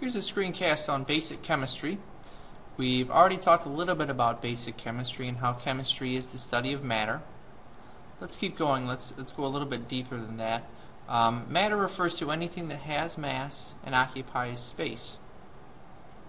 Here's a screencast on basic chemistry. We've already talked a little bit about basic chemistry and how chemistry is the study of matter. Let's keep going. Let's let's go a little bit deeper than that. Um, matter refers to anything that has mass and occupies space.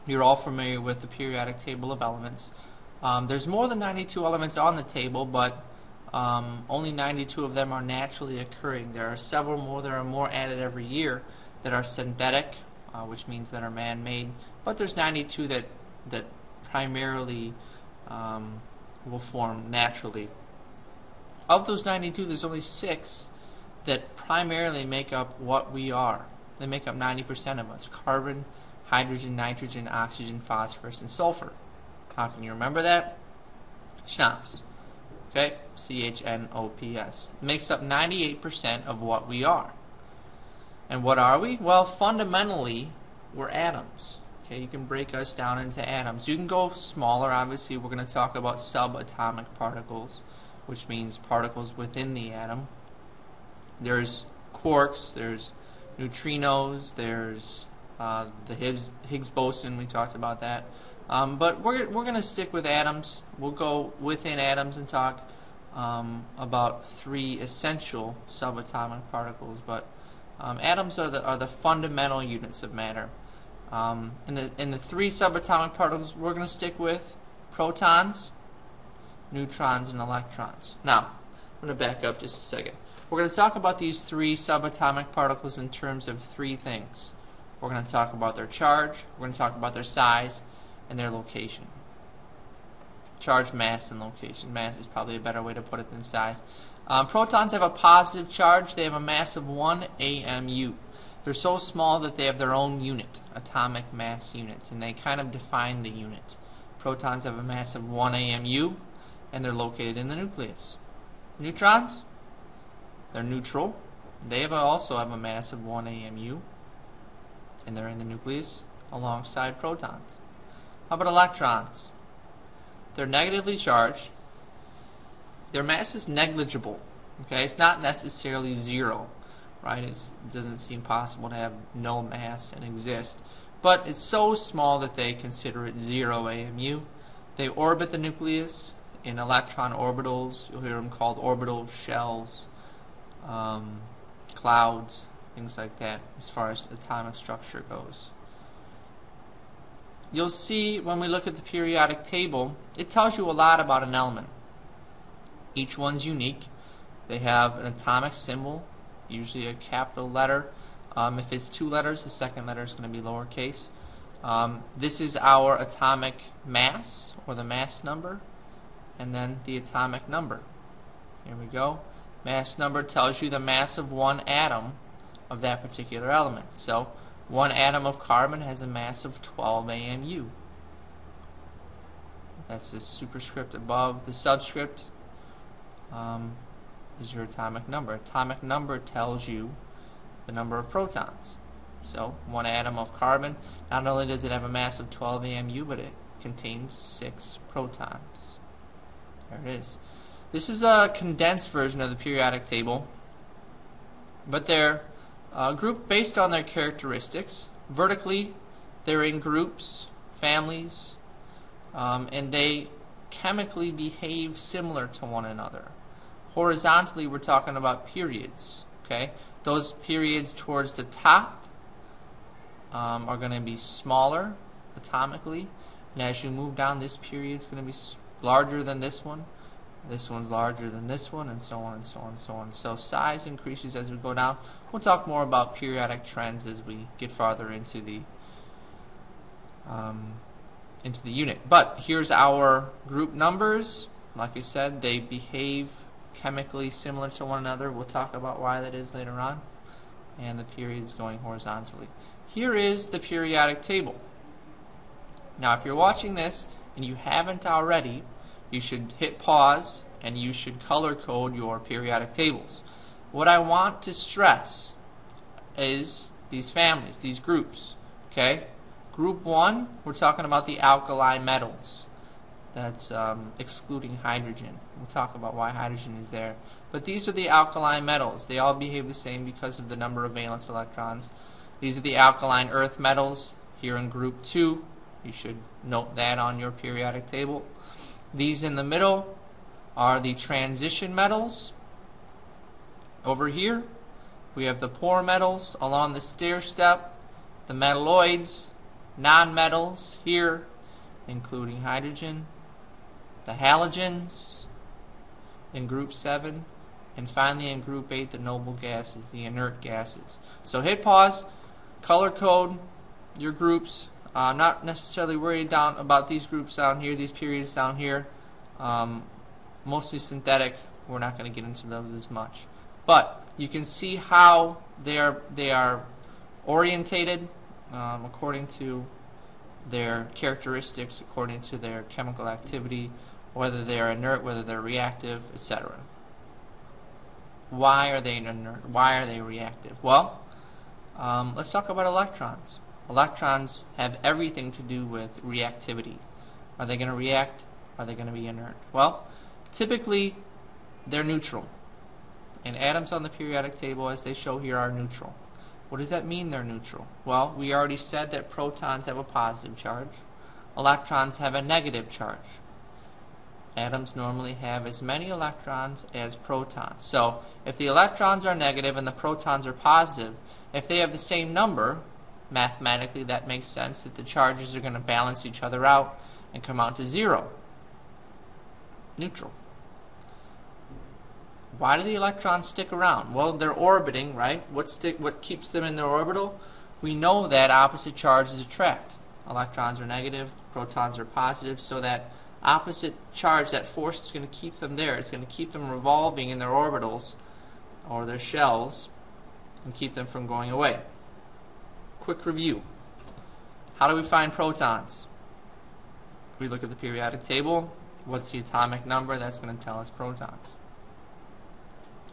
You're all familiar with the periodic table of elements. Um, there's more than 92 elements on the table, but um, only 92 of them are naturally occurring. There are several more that are more added every year that are synthetic, uh, which means that are man-made. But there's 92 that that primarily um, will form naturally. Of those 92, there's only six that primarily make up what we are. They make up 90% of us: carbon, hydrogen, nitrogen, oxygen, phosphorus, and sulfur. How can you remember that? Chnops. Okay, C-H-N-O-P-S. Makes up 98% of what we are. And what are we? Well, fundamentally, we're atoms. Okay, you can break us down into atoms. You can go smaller, obviously. We're going to talk about subatomic particles, which means particles within the atom. There's quarks, there's neutrinos, there's uh, the Higgs, Higgs boson, we talked about that. Um, but we're, we're going to stick with atoms. We'll go within atoms and talk um, about three essential subatomic particles. But um, atoms are the, are the fundamental units of matter. Um, in, the, in the three subatomic particles, we're going to stick with protons, neutrons, and electrons. Now, I'm going to back up just a second. We're going to talk about these three subatomic particles in terms of three things. We're going to talk about their charge, we're going to talk about their size, and their location. Charge, mass, and location. Mass is probably a better way to put it than size. Um, protons have a positive charge. They have a mass of 1 AMU. They're so small that they have their own unit, atomic mass units, and they kind of define the unit. Protons have a mass of 1 AMU, and they're located in the nucleus. Neutrons, they're neutral. They have also have a mass of 1 AMU, and they're in the nucleus alongside protons. How about electrons? They're negatively charged. Their mass is negligible. Okay, it's not necessarily zero, right? It's, it doesn't seem possible to have no mass and exist, but it's so small that they consider it zero AMU. They orbit the nucleus in electron orbitals. You'll hear them called orbital shells, um, clouds, things like that, as far as atomic structure goes you'll see when we look at the periodic table, it tells you a lot about an element. Each one's unique. They have an atomic symbol, usually a capital letter. Um, if it's two letters, the second letter is going to be lowercase. Um, this is our atomic mass, or the mass number, and then the atomic number. Here we go. Mass number tells you the mass of one atom of that particular element. So one atom of carbon has a mass of 12 AMU. That's the superscript above the subscript um, is your atomic number. Atomic number tells you the number of protons. So one atom of carbon, not only does it have a mass of 12 AMU, but it contains 6 protons. There it is. This is a condensed version of the periodic table, but they're uh, grouped based on their characteristics. Vertically, they're in groups, families, um, and they chemically behave similar to one another. Horizontally, we're talking about periods. Okay, those periods towards the top um, are going to be smaller atomically, and as you move down, this period is going to be larger than this one this one's larger than this one, and so on and so on and so on. So size increases as we go down. We'll talk more about periodic trends as we get farther into the um, into the unit. But here's our group numbers. Like I said, they behave chemically similar to one another. We'll talk about why that is later on. And the periods going horizontally. Here is the periodic table. Now, if you're watching this and you haven't already, you should hit pause and you should color code your periodic tables. What I want to stress is these families, these groups. Okay? Group 1, we're talking about the alkali metals. That's um, excluding hydrogen. We'll talk about why hydrogen is there. But these are the alkali metals. They all behave the same because of the number of valence electrons. These are the alkaline earth metals. here in group 2. You should note that on your periodic table. These in the middle are the transition metals. Over here, we have the poor metals along the stair step, the metalloids, nonmetals here, including hydrogen, the halogens in group 7, and finally in group 8, the noble gases, the inert gases. So hit pause, color code your groups. Uh, not necessarily worried down about these groups down here, these periods down here. Um, mostly synthetic. We're not going to get into those as much. But you can see how they are they are orientated um, according to their characteristics, according to their chemical activity, whether they are inert, whether they're reactive, etc. Why are they inert? Why are they reactive? Well, um, let's talk about electrons. Electrons have everything to do with reactivity. Are they going to react? Are they going to be inert? Well, typically they're neutral. And atoms on the periodic table, as they show here, are neutral. What does that mean they're neutral? Well, we already said that protons have a positive charge. Electrons have a negative charge. Atoms normally have as many electrons as protons. So, if the electrons are negative and the protons are positive, if they have the same number, mathematically that makes sense that the charges are going to balance each other out and come out to zero. Neutral. Why do the electrons stick around? Well, they're orbiting, right? What stick what keeps them in their orbital? We know that opposite charges attract. Electrons are negative, protons are positive, so that opposite charge, that force is going to keep them there. It's going to keep them revolving in their orbitals or their shells and keep them from going away. Quick review. How do we find protons? We look at the periodic table. What's the atomic number? That's going to tell us protons.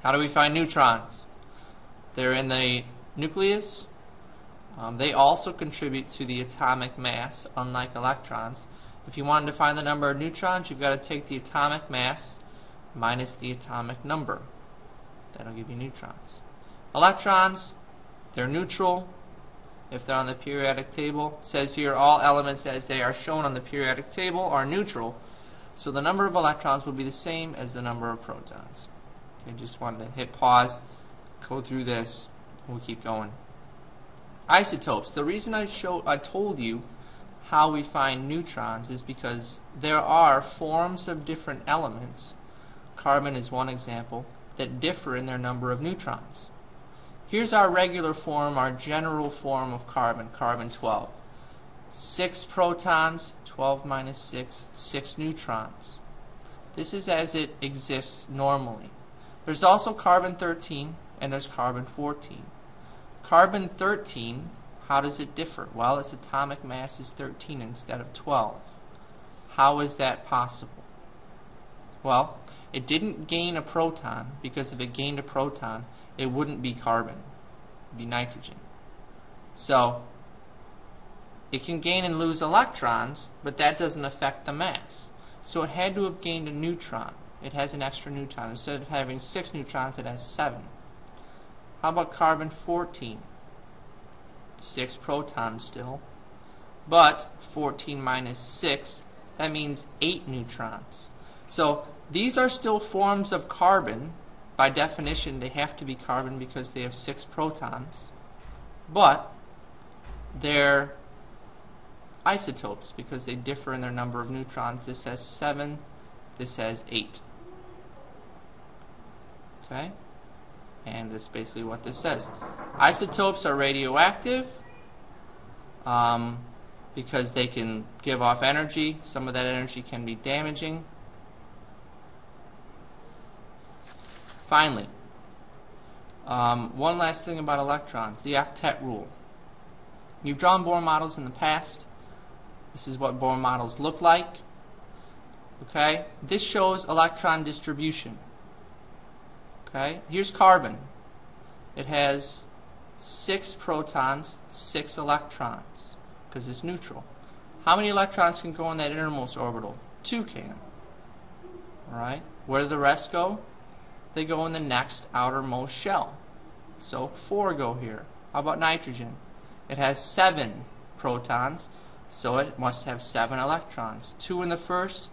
How do we find neutrons? They're in the nucleus. Um, they also contribute to the atomic mass, unlike electrons. If you wanted to find the number of neutrons, you've got to take the atomic mass minus the atomic number. That'll give you neutrons. Electrons, they're neutral if they're on the periodic table. It says here all elements as they are shown on the periodic table are neutral. So the number of electrons will be the same as the number of protons. I just wanted to hit pause, go through this, and we'll keep going. Isotopes. The reason I showed, I told you how we find neutrons is because there are forms of different elements. Carbon is one example that differ in their number of neutrons. Here's our regular form, our general form of carbon, carbon 12. 6 protons, 12 minus 6, 6 neutrons. This is as it exists normally. There's also carbon 13 and there's carbon 14. Carbon 13, how does it differ? Well, its atomic mass is 13 instead of 12. How is that possible? Well, it didn't gain a proton because if it gained a proton, it wouldn't be carbon. It would be nitrogen. So, it can gain and lose electrons, but that doesn't affect the mass. So it had to have gained a neutron it has an extra neutron. Instead of having 6 neutrons, it has 7. How about carbon 14? 6 protons still. But 14 minus 6, that means 8 neutrons. So these are still forms of carbon. By definition, they have to be carbon because they have 6 protons. But they're isotopes because they differ in their number of neutrons. This has 7, this has 8. Okay? And this is basically what this says. Isotopes are radioactive um, because they can give off energy. Some of that energy can be damaging. Finally, um, one last thing about electrons, the octet rule. You've drawn Bohr models in the past. This is what Bohr models look like. Okay, this shows electron distribution. Okay, here's carbon. It has six protons, six electrons, because it's neutral. How many electrons can go in that innermost orbital? Two can. Alright, where do the rest go? They go in the next outermost shell. So four go here. How about nitrogen? It has seven protons, so it must have 7 electrons. 2 in the first,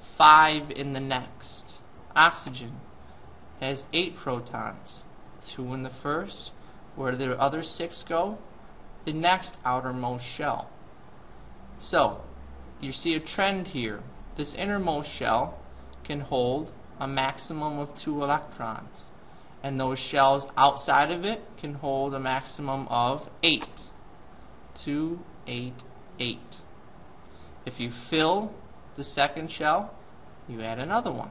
5 in the next. Oxygen has 8 protons. 2 in the first. Where do the other 6 go? The next outermost shell. So, you see a trend here. This innermost shell can hold a maximum of 2 electrons. And those shells outside of it can hold a maximum of 8. 2, 8, 8. If you fill the second shell, you add another one.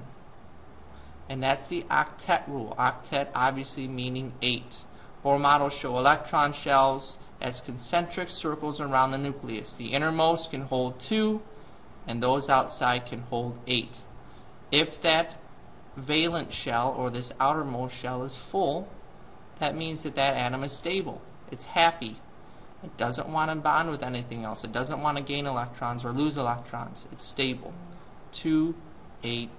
And that's the octet rule. Octet obviously meaning 8. Bohr models show electron shells as concentric circles around the nucleus. The innermost can hold 2, and those outside can hold 8. If that valence shell, or this outermost shell, is full, that means that that atom is stable. It's happy. It doesn't want to bond with anything else. It doesn't want to gain electrons or lose electrons. It's stable. 2, 8.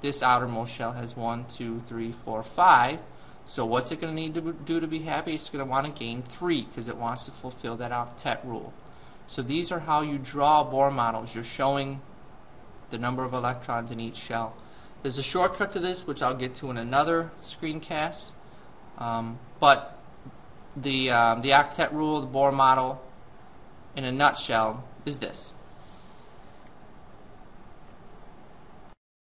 This outermost shell has 1, 2, 3, 4, 5. So what's it going to need to do to be happy? It's going to want to gain 3 because it wants to fulfill that octet rule. So these are how you draw Bohr models. You're showing the number of electrons in each shell. There's a shortcut to this, which I'll get to in another screencast. Um, but the, um, the octet rule, the Bohr model, in a nutshell, is this.